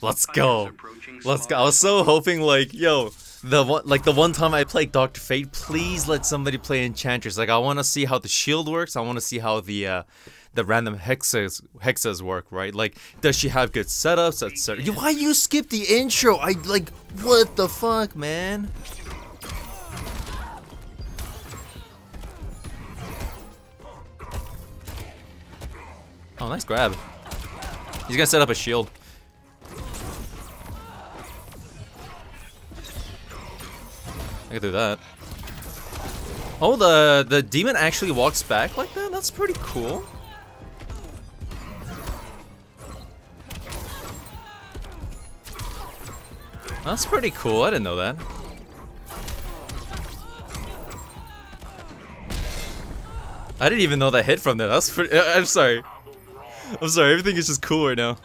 Let's go. Let's go. I was so hoping like, yo, the one like the one time I played Doctor Fate, please let somebody play Enchantress. Like I want to see how the shield works. I want to see how the uh the random hexes hexes work, right? Like, does she have good setups, etc. Why you skip the intro? I like, what the fuck, man? Oh, nice grab. He's gonna set up a shield. I can do that. Oh, the the demon actually walks back like that? That's pretty cool. That's pretty cool. I didn't know that. I didn't even know that hit from there. That's pretty. I'm sorry. I'm sorry. Everything is just cool right now.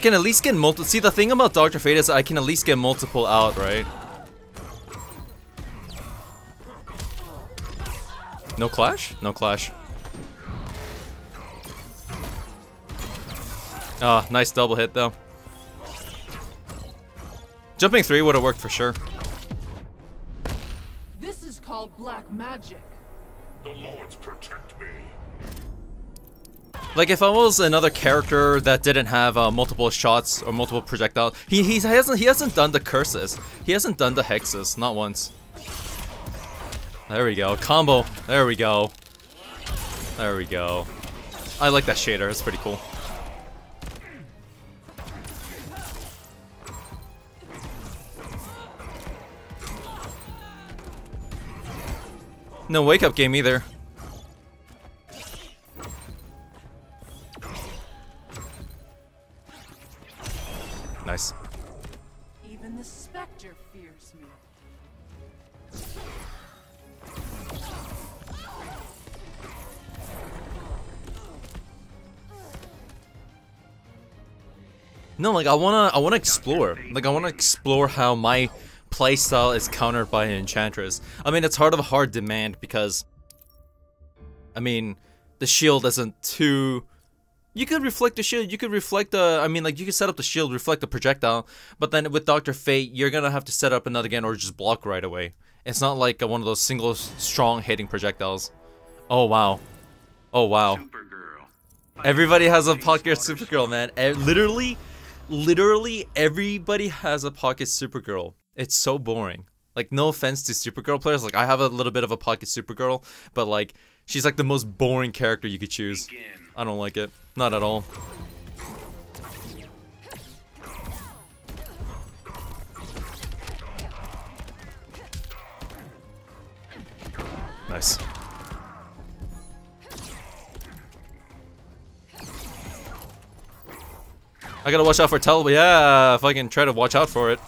Can at least get multiple. See, the thing about Dr. Fate is I can at least get multiple out, right? No clash? No clash. Oh, nice double hit though. Jumping three would have worked for sure. This is called black magic. The lords protect me. Like if I was another character that didn't have uh, multiple shots or multiple projectiles, he he hasn't he hasn't done the curses. He hasn't done the hexes, not once. There we go, combo. There we go. There we go. I like that shader. It's pretty cool. No wake up game either. No, like I wanna, I wanna explore. Like I wanna explore how my playstyle is countered by an enchantress. I mean, it's hard of a hard demand because, I mean, the shield isn't too. You could reflect the shield. You could reflect the. I mean, like you could set up the shield, reflect the projectile, but then with Doctor Fate, you're gonna have to set up another again or just block right away. It's not like one of those single strong hitting projectiles. Oh wow. Oh wow. Everybody has a pocket Supergirl, man. Literally, literally everybody has a pocket Supergirl. It's so boring. Like, no offense to Supergirl players. Like, I have a little bit of a pocket Supergirl, but like, she's like the most boring character you could choose. I don't like it. Not at all. Nice. I gotta watch out for Tel, yeah, if I can try to watch out for it.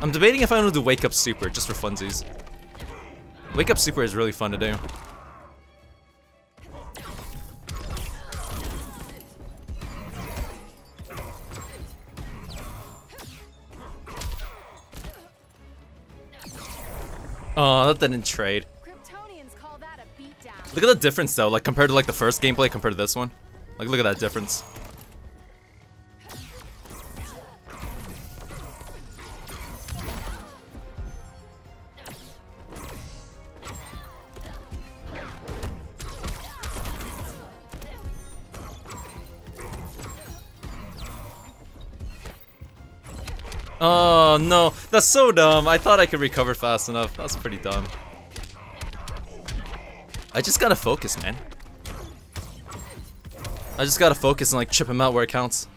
I'm debating if I want to do Wake Up Super, just for funsies. Wake Up Super is really fun to do. Oh, that didn't trade. Look at the difference though, like compared to like the first gameplay compared to this one. Like look at that difference. That's so dumb. I thought I could recover fast enough. That's pretty dumb. I just gotta focus, man. I just gotta focus and like chip him out where it counts.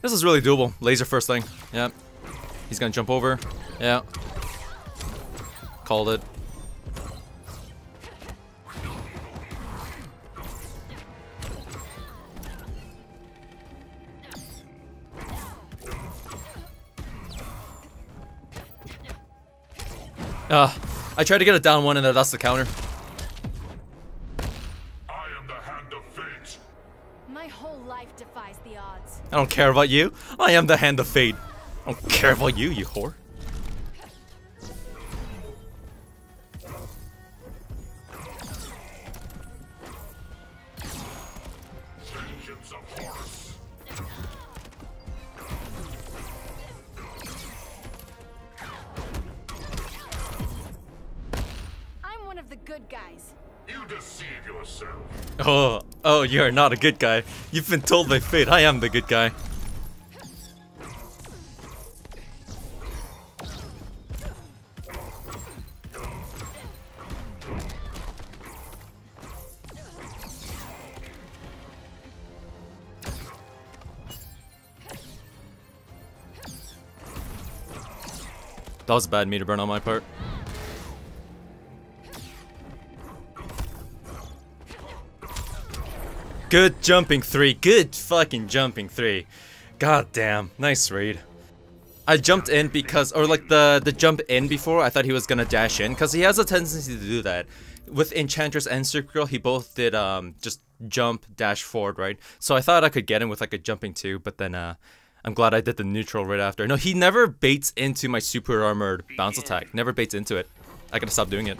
This is really doable. Laser first thing. Yeah. He's gonna jump over. Yeah. Called it. Uh, I tried to get it down one and that's the counter. I am the hand of fate. My whole life defies the odds. I don't care about you. I am the hand of fate. I don't care about you, you whore. Oh, you're not a good guy. You've been told by fate I am the good guy. That was a bad meter burn on my part. Good jumping three. Good fucking jumping three. God damn. Nice read. I jumped in because, or like the, the jump in before, I thought he was gonna dash in, because he has a tendency to do that. With Enchantress and Supergirl, he both did um just jump, dash forward, right? So I thought I could get him with like a jumping two, but then uh, I'm glad I did the neutral right after. No, he never baits into my super armored bounce attack. Never baits into it. I gotta stop doing it.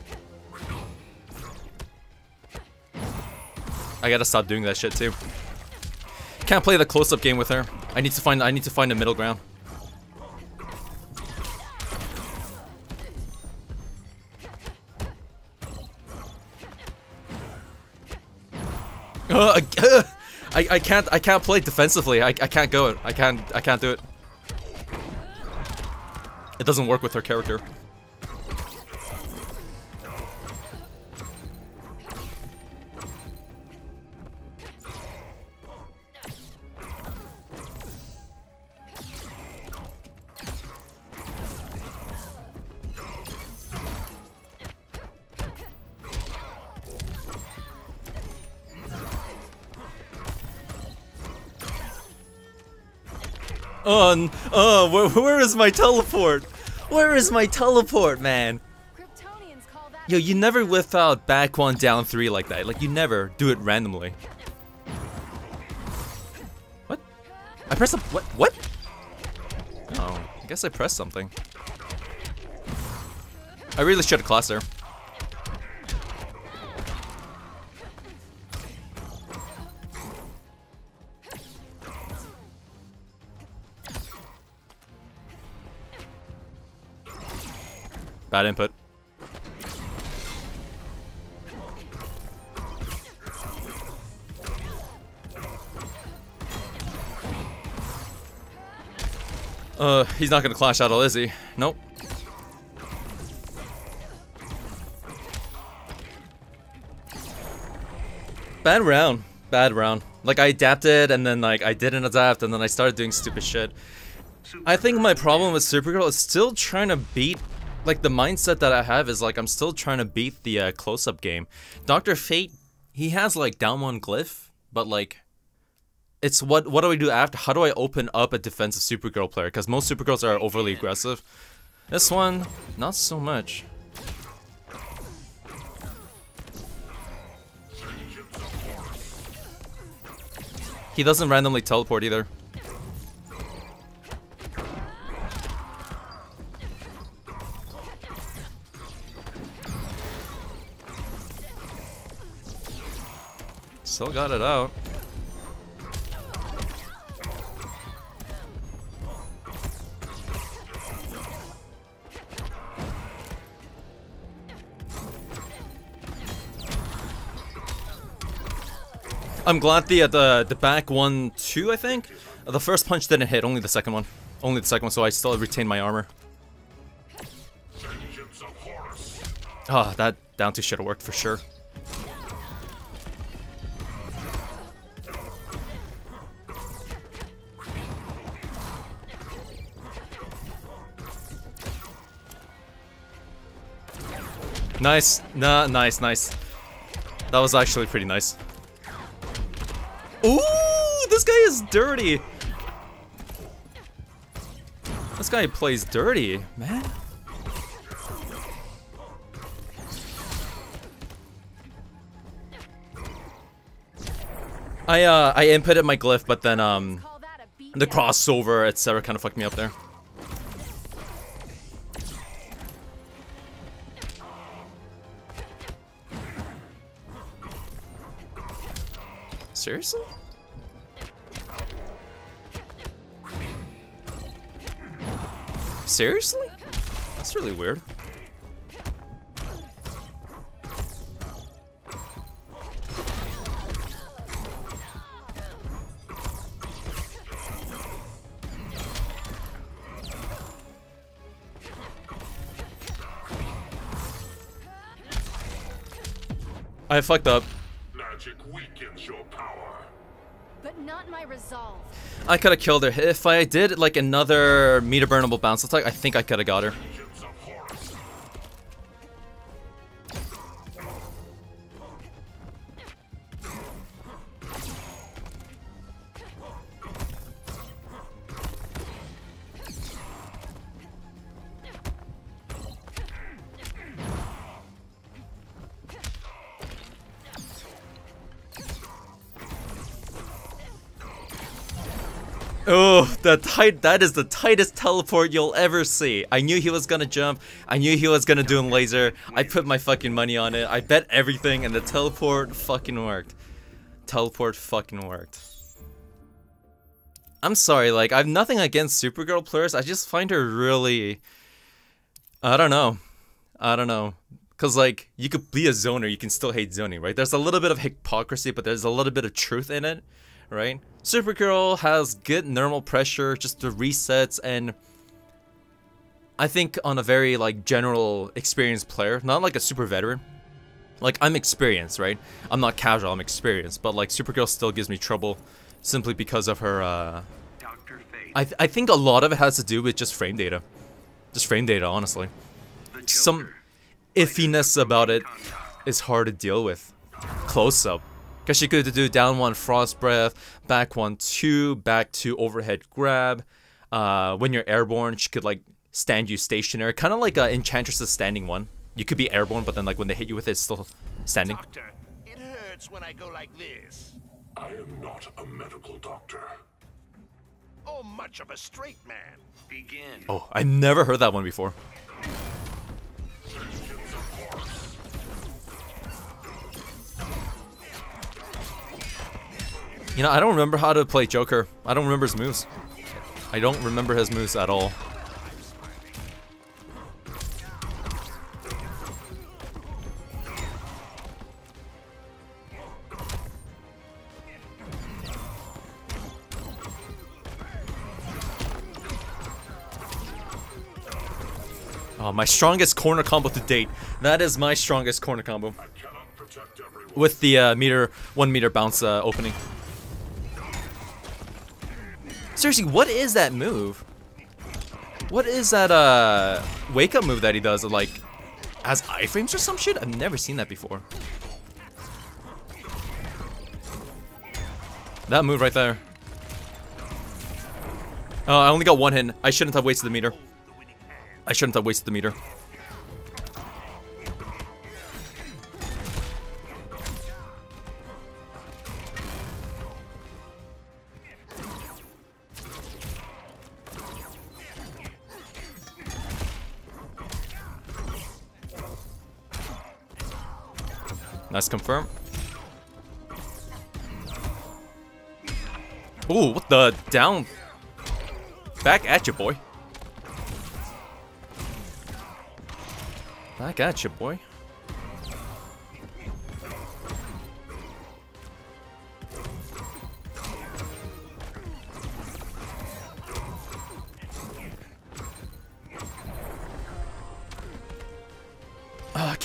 I gotta stop doing that shit too. Can't play the close-up game with her. I need to find I need to find a middle ground. Uh, I, I can't I can't play defensively. I, I can't go it. I can't I can't do it. It doesn't work with her character. Oh, where, where is my teleport? Where is my teleport, man? Kryptonians call that. Yo, you never whip out back one, down three like that. Like, you never do it randomly. What? I pressed a- what? What? Oh, I guess I pressed something. I really should have classed her. Bad input. Uh, he's not gonna clash out, is he? Nope. Bad round. Bad round. Like, I adapted, and then, like, I didn't adapt, and then I started doing stupid shit. I think my problem with Supergirl is still trying to beat like the mindset that I have is like I'm still trying to beat the uh, close-up game. Doctor Fate, he has like down one glyph, but like it's what what do I do after? How do I open up a defensive Supergirl player? Because most Supergirls are overly aggressive. This one, not so much. He doesn't randomly teleport either. Still got it out. I'm glad the uh, the the back one two I think. The first punch didn't hit, only the second one. Only the second one, so I still retain my armor. Ah, that down two should have worked for sure. Nice. Nah, nice, nice. That was actually pretty nice. Ooh, this guy is dirty. This guy plays dirty, man. I uh I inputted my glyph, but then um Call that a beat the crossover etc. kind of fucked me up there. Seriously? Seriously? That's really weird. I fucked up. Resolve. I could have killed her. If I did like another meter burnable bounce attack, I think I could have got her. Oh, the tight that is the tightest teleport you'll ever see. I knew he was gonna jump. I knew he was gonna do a laser. I put my fucking money on it. I bet everything and the teleport fucking worked. Teleport fucking worked. I'm sorry, like I've nothing against Supergirl players. I just find her really I don't know. I don't know. Cause like you could be a zoner, you can still hate zoning, right? There's a little bit of hypocrisy, but there's a little bit of truth in it, right? Supergirl has good normal pressure, just the resets, and I think on a very like general experienced player, not like a super veteran. Like I'm experienced, right? I'm not casual, I'm experienced, but like Supergirl still gives me trouble simply because of her uh Dr. Fate, I, th- I think a lot of it has to do with just frame data. Just frame data, honestly. Some iffiness about it is hard to deal with. Close up. Because she could do down one frost breath, back one two, back two overhead grab. Uh, when you're airborne, she could like stand you stationary, kind of like uh, Enchantress's standing one. You could be airborne, but then like when they hit you with it, it's still standing. Doctor, it hurts when I go like this. I am not a medical doctor. Oh, much of a straight man. begin. Oh, I never heard that one before. You know, I don't remember how to play Joker. I don't remember his moves. I don't remember his moves at all. Oh, my strongest corner combo to date. That is my strongest corner combo. With the uh, meter, one meter bounce uh, opening. Seriously, what is that move? What is that uh wake up move that he does? Like, as iframes or some shit? I've never seen that before. That move right there. Oh, I only got one hit. I shouldn't have wasted the meter. I shouldn't have wasted the meter. Nice confirm. Ooh, what the down? Back at you, boy. Back at you, boy.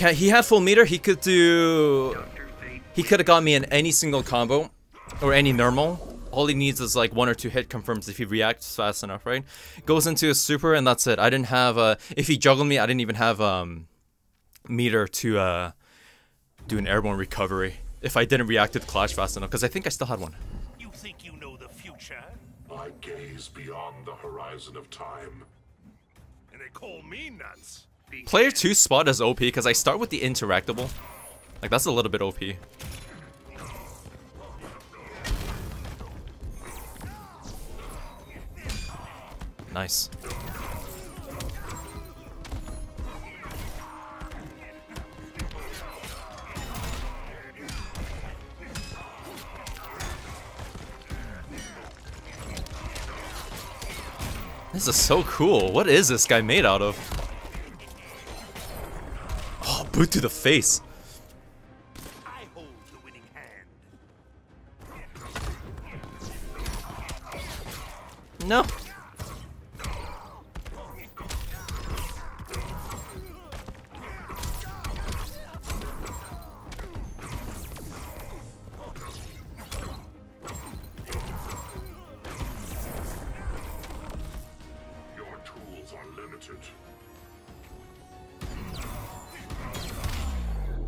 Can he had full meter? He could do. He could have got me in any single combo or any normal. All he needs is like one or two hit confirms if he reacts fast enough, right? Goes into a super and that's it. I didn't have uh if he juggled me, I didn't even have um meter to uh do an airborne recovery if I didn't react to the clash fast enough because I think I still had one. You think you know the future? I gaze beyond the horizon of time. And they call me nuts. Player 2 spot is OP because I start with the interactable. Like, that's a little bit OP. Nice. This is so cool. What is this guy made out of? Boot to the face.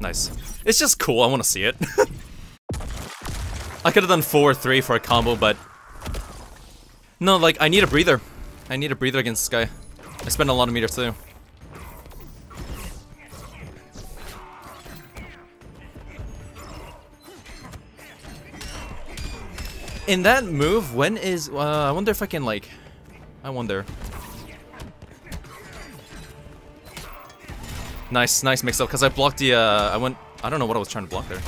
Nice. It's just cool. I want to see it. I could have done 4 or 3 for a combo, but... No, like, I need a breather. I need a breather against this guy. I spend a lot of meter too. In that move, when is... Uh, I wonder if I can, like... I wonder. Nice, nice mix up, because I blocked the, uh, I went, I don't know what I was trying to block there.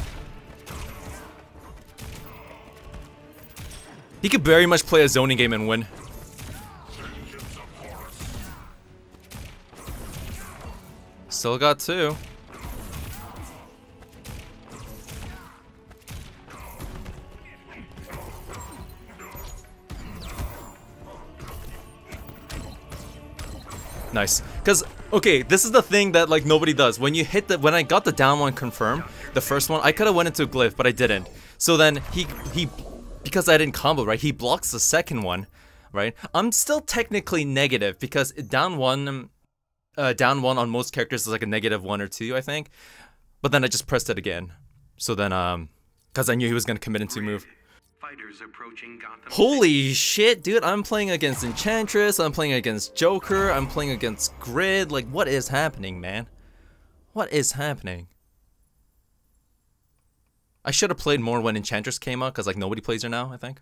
He could very much play a zoning game and win. Still got two. Nice. Because, okay, this is the thing that, like, nobody does. When you hit the- when I got the down one confirmed, the first one, I could have went into a Glyph, but I didn't. So then, he, he, because I didn't combo, right, he blocks the second one, right? I'm still technically negative, because down one, uh, down one on most characters is like a negative one or two, I think. But then I just pressed it again. So then, um, because I knew he was going to commit into move. Fighters approaching Gotham Holy shit, dude, I'm playing against Enchantress, I'm playing against Joker, I'm playing against Grid, like what is happening, man? What is happening? I should have played more when Enchantress came out, because like nobody plays her now, I think.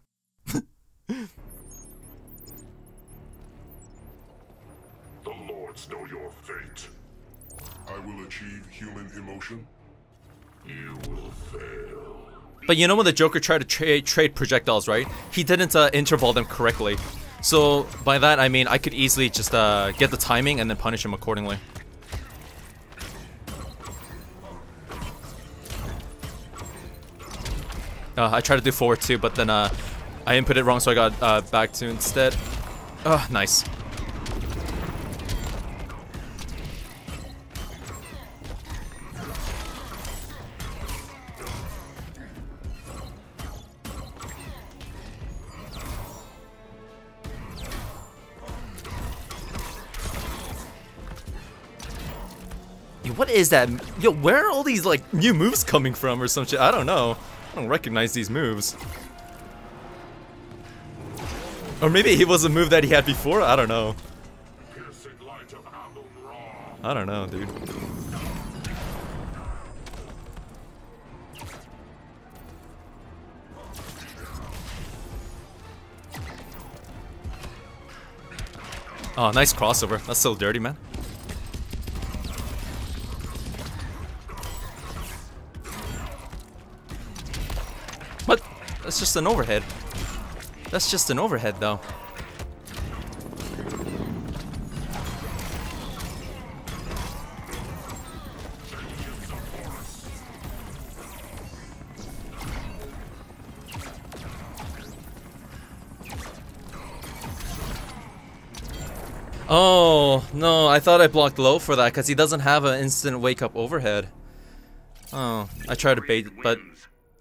The lords know your fate. I will achieve human emotion. You will fail. But you know when the Joker tried to trade trade projectiles, right? He didn't uh, interval them correctly. So by that I mean I could easily just uh, get the timing and then punish him accordingly. Uh, I tried to do forward too, but then uh, I input it wrong, so I got uh, back to instead. Oh, nice. Is that? Yo, where are all these like new moves coming from or some shit? I don't know. I don't recognize these moves. Or maybe it was a move that he had before. I don't know. I don't know, dude. Oh, nice crossover. That's so dirty, man. That's just an overhead. That's just an overhead, though. Oh, no, I thought I blocked low for that because he doesn't have an instant wake up overhead. Oh, I tried to bait, but.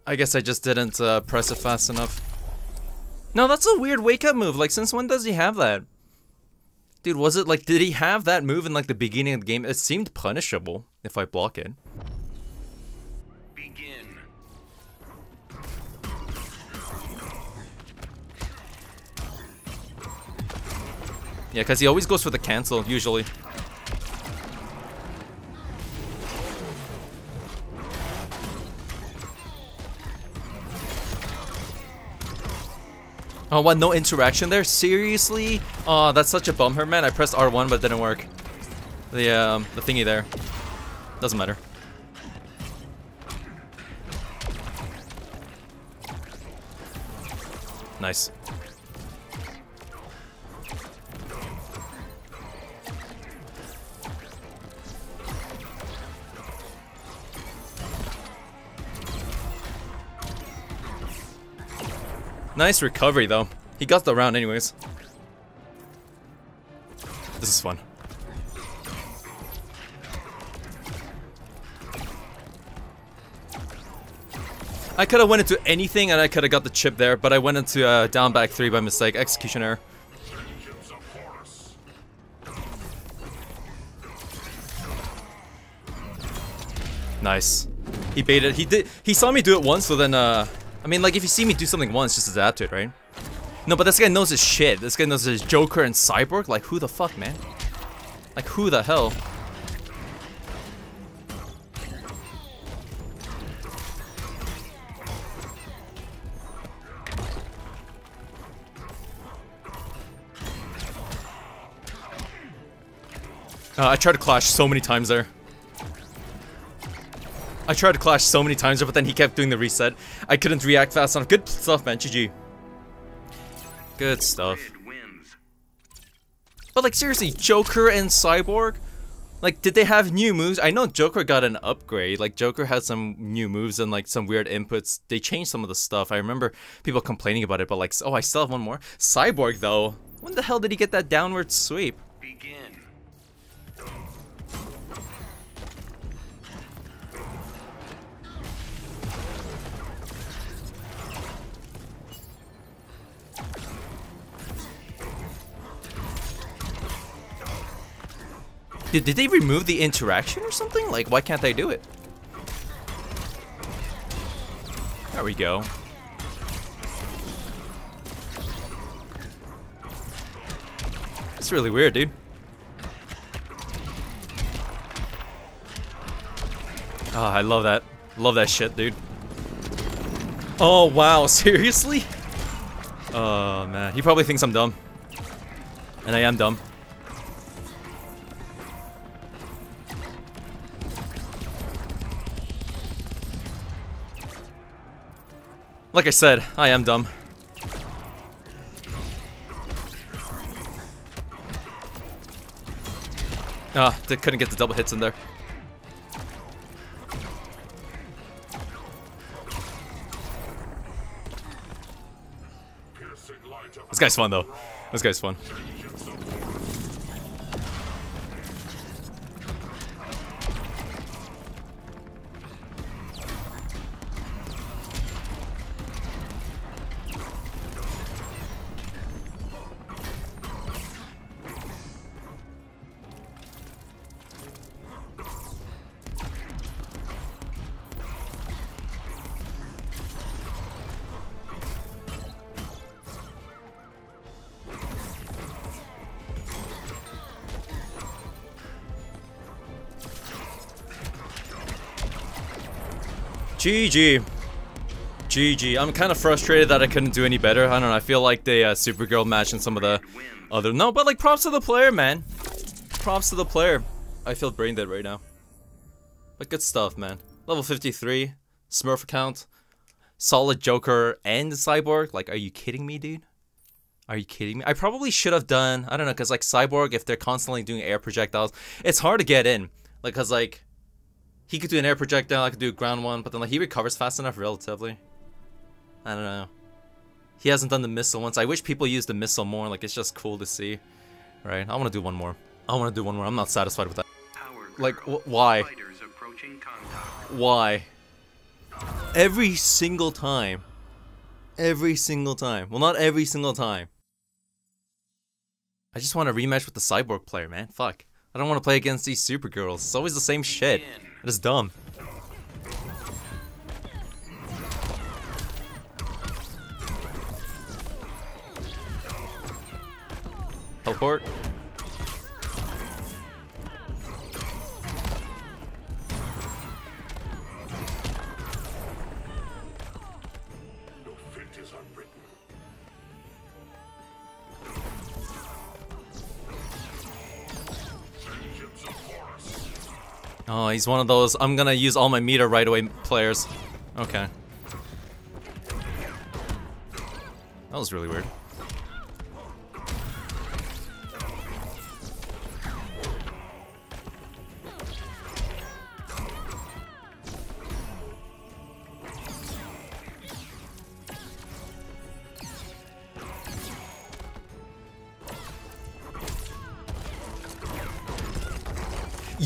I guess I just didn't uh, press it fast enough. No, that's a weird wake up move. Like, since when does he have that? Dude, was it like, did he have that move in like the beginning of the game? It seemed punishable if I block it. Begin. Yeah, because he always goes for the cancel, usually. Oh, what? No interaction there? Seriously? Oh, that's such a bummer, man. I pressed R1, but didn't work. The, um, the thingy there. Doesn't matter. Nice. Nice recovery, though. He got the round anyways. This is fun. I could have went into anything and I could have got the chip there, but I went into uh, down back 3 by mistake. Execution error. Vengeance of Horus. Nice. He baited. He did. He saw me do it once, so then, uh... I mean, like, if you see me do something once, just adapt to it, right? No, but this guy knows his shit. This guy knows his Joker and Cyborg. Like, who the fuck, man? Like, who the hell? Uh, I tried to clash so many times there. I tried to clash so many times but then he kept doing the reset. I couldn't react fast enough. Good stuff, man. GG. Good stuff. But like seriously, Joker and Cyborg, like did they have new moves? I know Joker got an upgrade. Like Joker had some new moves and like some weird inputs. They changed some of the stuff. I remember people complaining about it, but like, oh, I still have one more. Cyborg though, when the hell did he get that downward sweep? Did, did they remove the interaction or something? Like, why can't they do it? There we go. It's really weird, dude. Oh, I love that. Love that shit, dude. Oh, wow. Seriously? Oh, man. He probably thinks I'm dumb. And I am dumb. Like I said, I am dumb. Ah, they couldn't get the double hits in there. This guy's fun though. This guy's fun. GG. GG. I'm kind of frustrated that I couldn't do any better. I don't know. I feel like the uh, Supergirl match and some of the other. No, but like props to the player, man. Props to the player. I feel brain dead right now. But good stuff, man. Level 53, Smurf account, solid Joker and Cyborg. Like, are you kidding me, dude? Are you kidding me? I probably should have done. I don't know, cause like Cyborg, if they're constantly doing air projectiles, it's hard to get in. Like, cause like he could do an air projectile, I could do a ground one, but then like he recovers fast enough relatively. I don't know. He hasn't done the missile once. I wish people used the missile more. Like it's just cool to see, right? I want to do one more. I want to do one more. I'm not satisfied with that. Like, wh- why? Why? Every single time. Every single time. Well, not every single time. I just want to rematch with the cyborg player, man. Fuck. I don't want to play against these supergirls. It's always the same shit. It is dumb. Teleport. Oh, he's one of those, I'm gonna use all my meter right away players. Okay. That was really weird.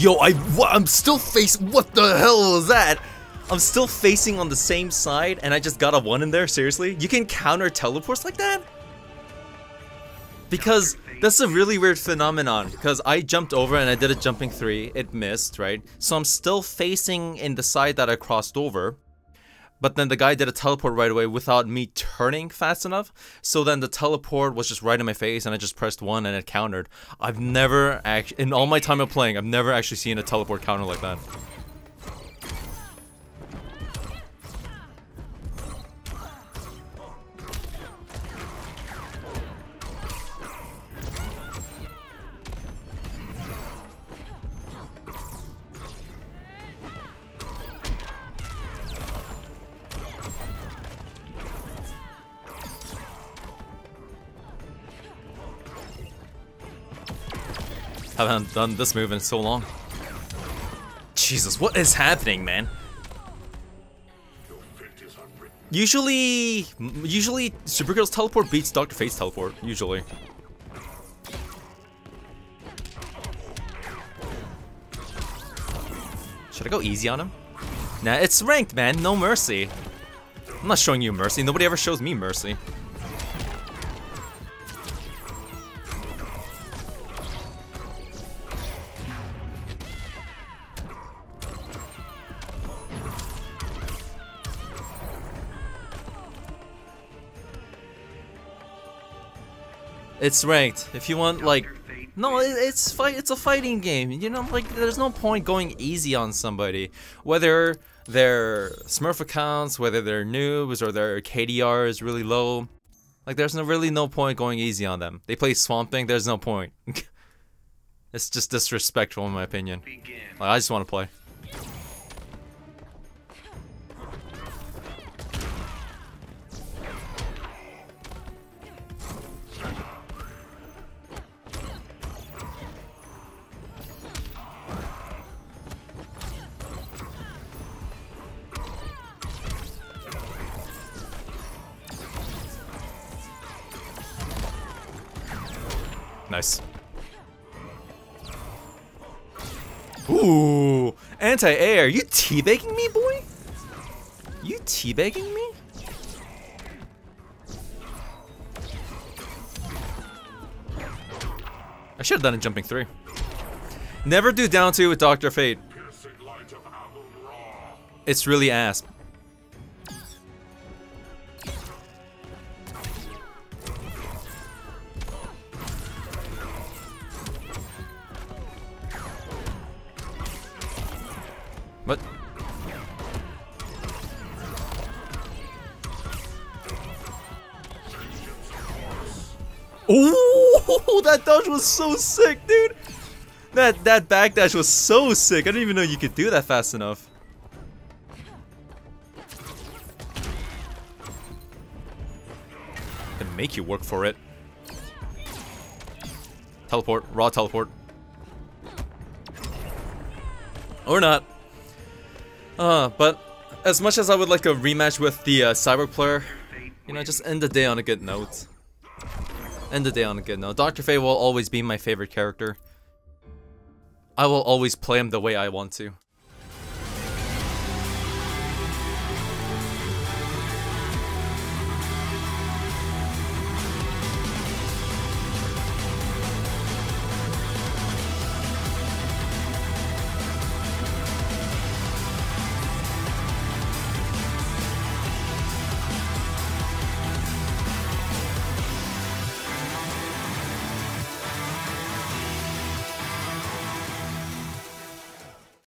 Yo, I I'm still facing. What the hell was that? I'm still facing on the same side, and I just got a one in there. Seriously, you can counter teleports like that? Because that's a really weird phenomenon. Because I jumped over and I did a jumping three, it missed, right? So I'm still facing in the side that I crossed over. But then the guy did a teleport right away without me turning fast enough. So then the teleport was just right in my face and I just pressed one and it countered. I've never actually, in all my time of playing, I've never actually seen a teleport counter like that. Haven't done this move in so long. Jesus, what is happening, man? Usually, usually Supergirl's teleport beats Dr. Fate's teleport, usually. Should I go easy on him? Nah, it's ranked, man. No mercy. I'm not showing you mercy. Nobody ever shows me mercy. It's ranked. If you want, like, no, it's fight. It's a fighting game. You know, like, there's no point going easy on somebody, whether their Smurf accounts, whether they're noobs or their KDR is really low. Like, there's no really no point going easy on them. They play Swamp Thing. There's no point. it's just disrespectful, in my opinion. Like, I just want to play. Nice. Ooh, anti-air. You teabagging me, boy? You teabagging me? I should have done a jumping three. Never do down two with Dr. Fate. It's really ass. Was so sick, dude. That that backdash was so sick. I didn't even know you could do that fast enough. Gonna make you work for it. Teleport, raw teleport. Or not. Uh, but as much as I would like a rematch with the uh, Cyborg player, you know, just end the day on a good note. End the day on a good note. Dr. Fate will always be my favorite character. I will always play him the way I want to.